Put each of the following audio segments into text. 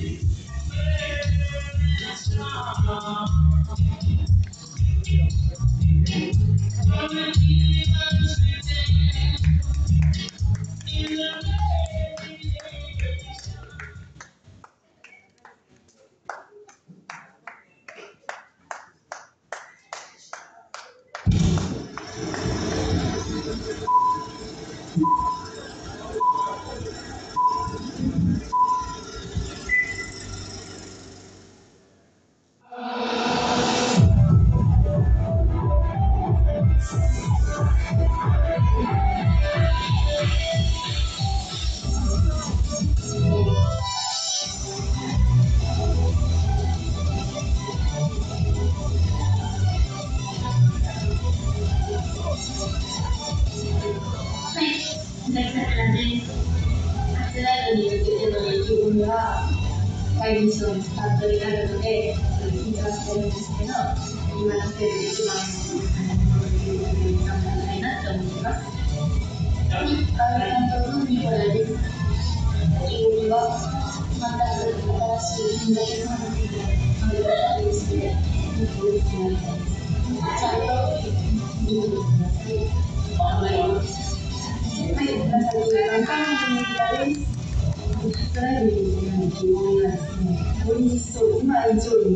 Thank you.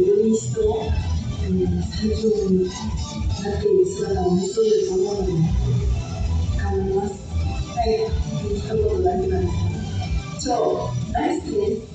いうし主、最強になっている姿を見せると思うので、頑張ります。はい、一言だけなんですけど、超大好きです。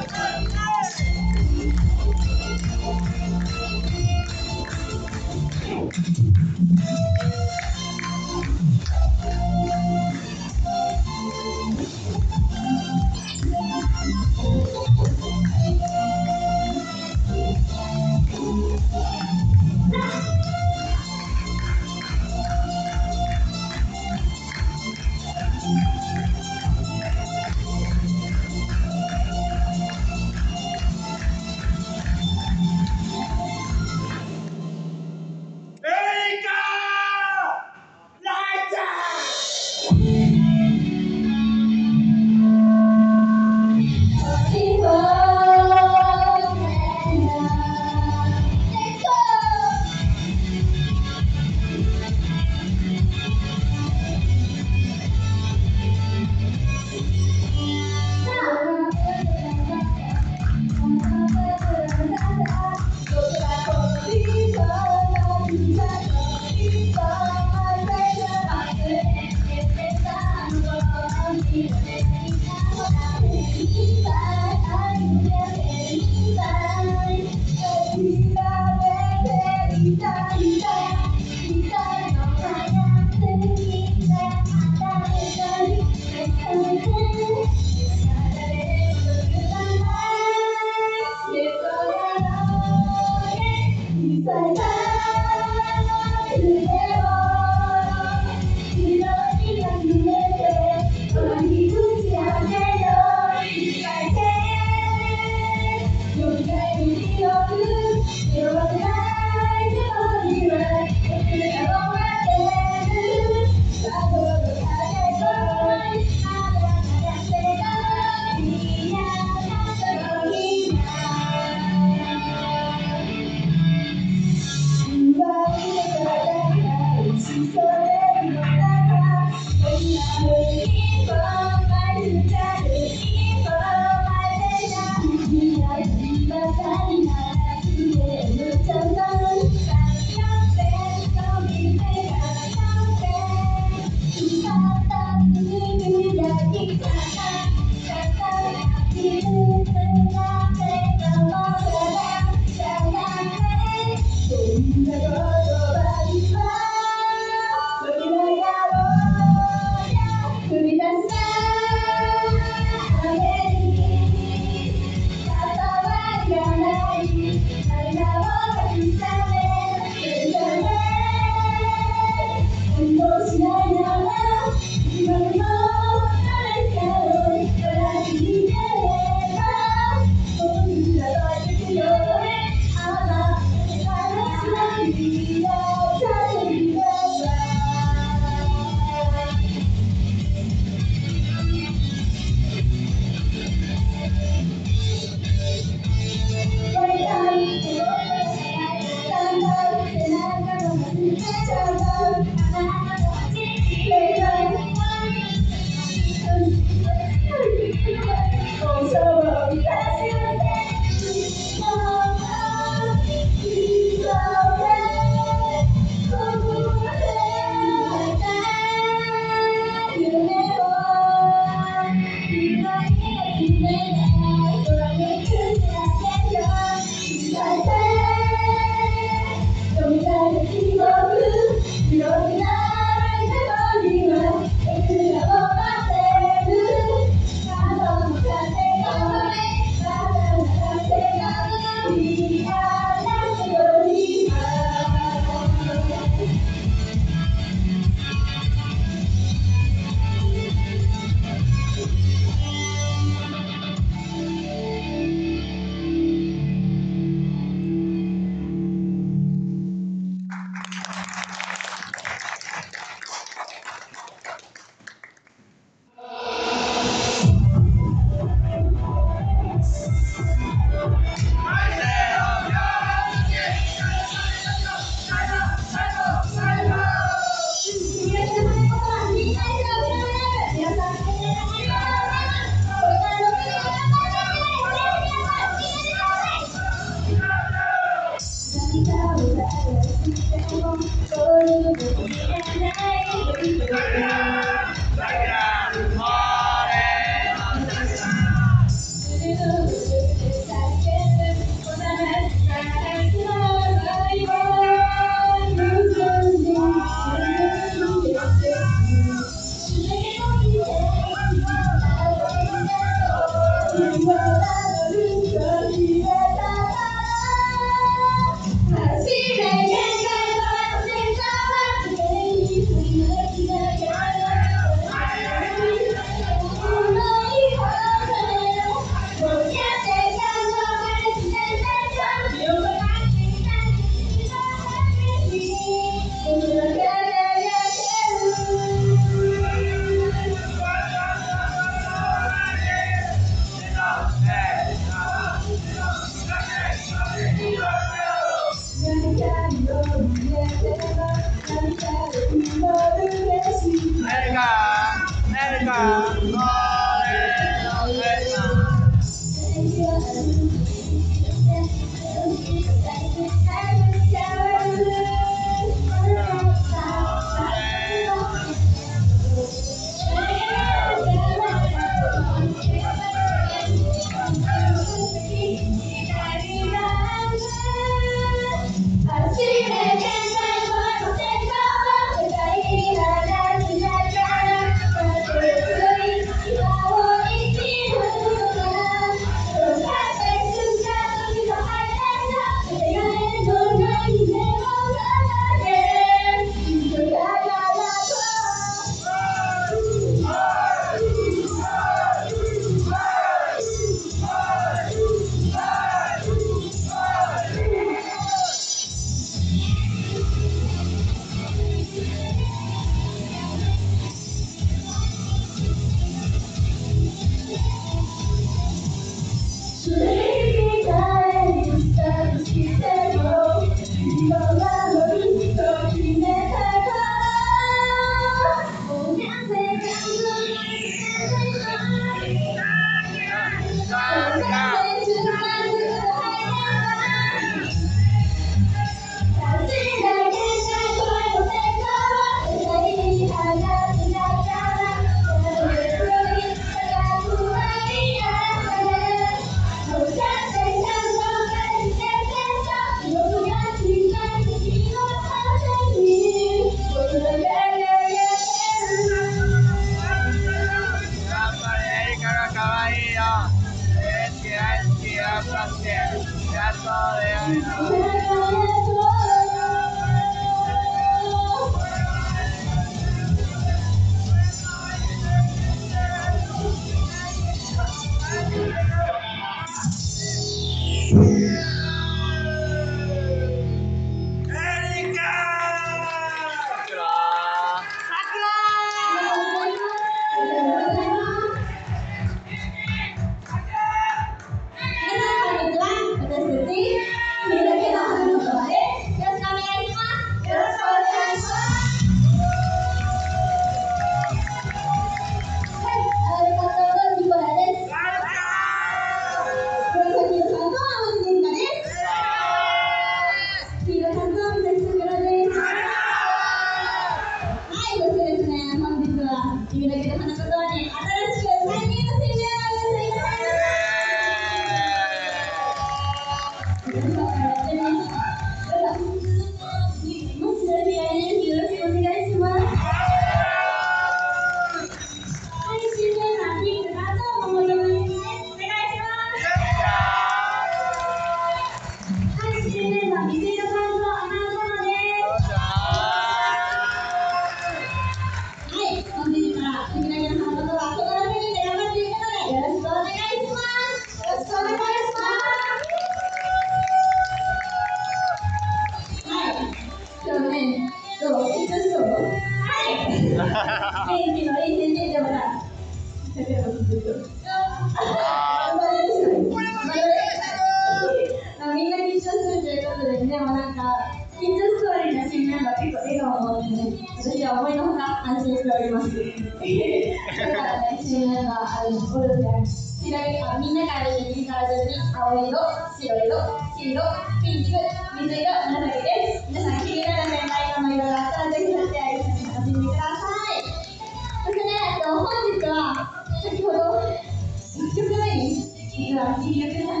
実は新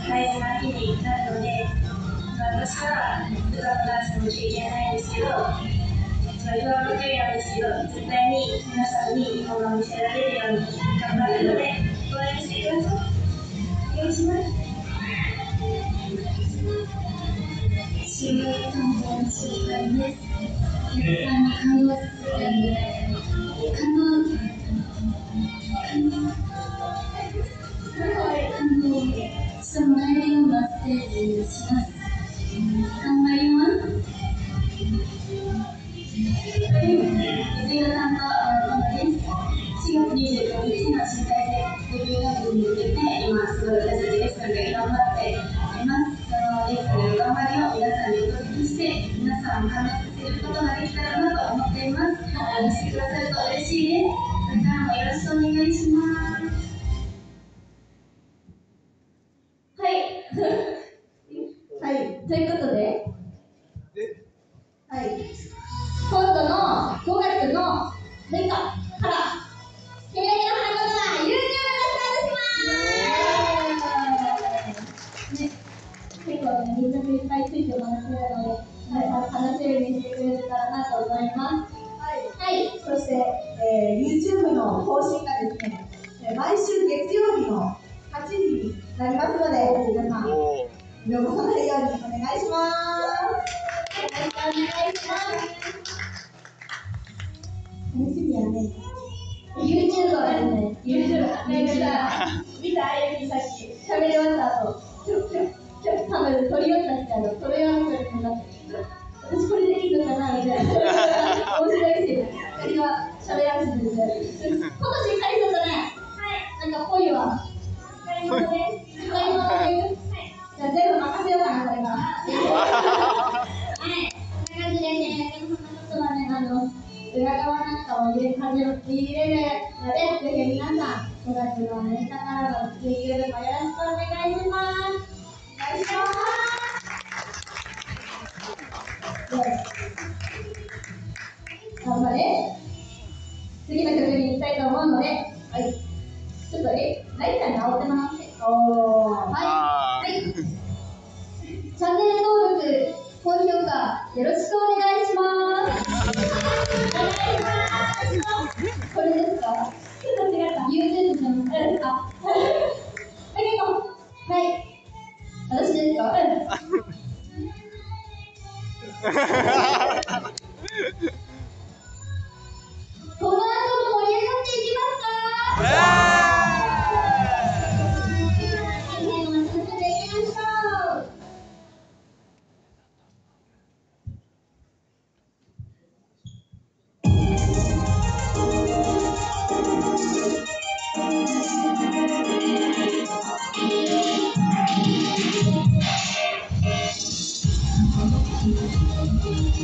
大変な日になるので、まあ、私からうまくなってもきゃいけないんですけど、まあ、今は得意なんですけど、絶対に皆さんにいいものを見せられるように頑張るので、応援してください。お願いします。新聞担当の新んです？皆さんに感動させてあんら。感動 Thank you.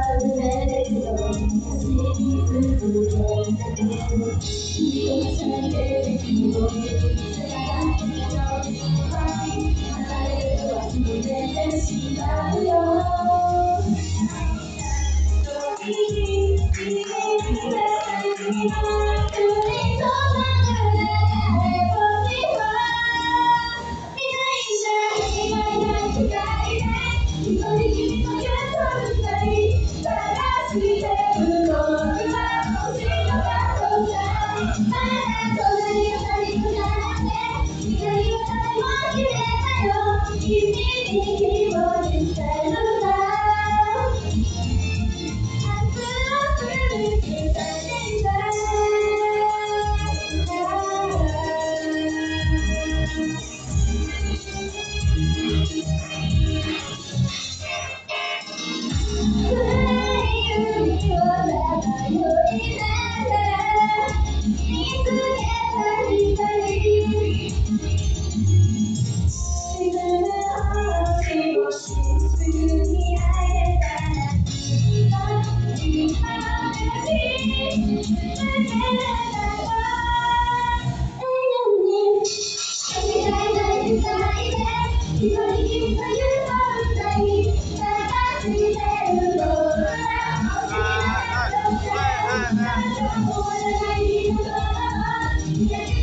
Thank you. Y el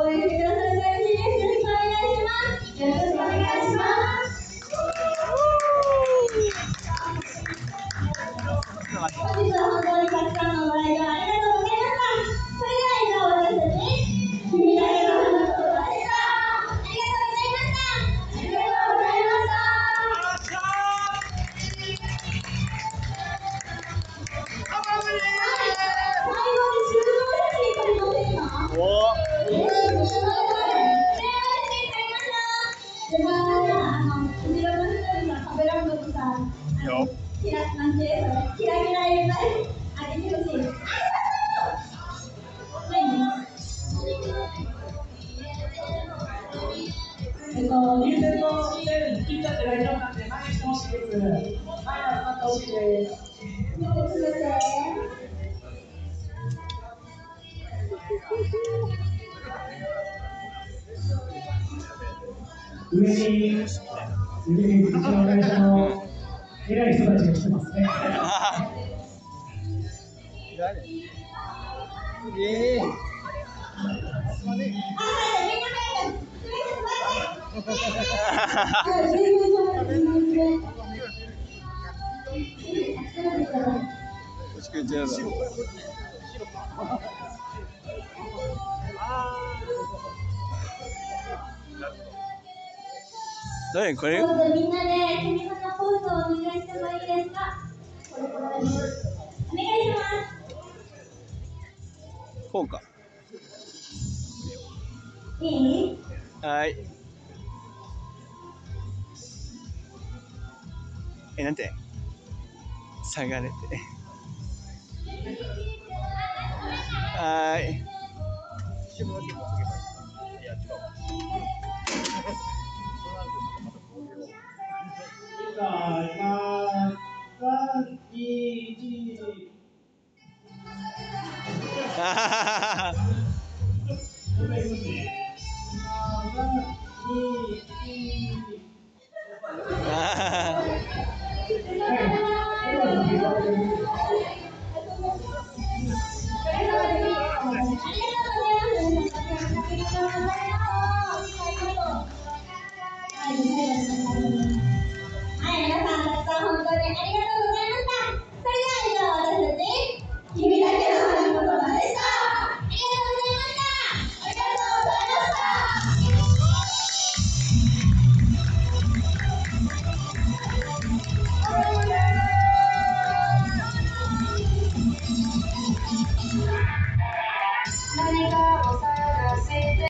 olayı 誰これ？どうぞみんなで、ケミポーズをお願いしてもいいですか？お願いしますこうか。いい？はい。え、なんて？下がれて。はい。 따따따 이지